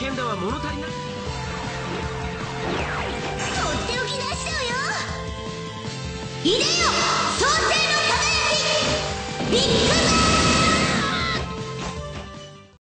剣だは物足りない。入れよ創世の輝きビッグバン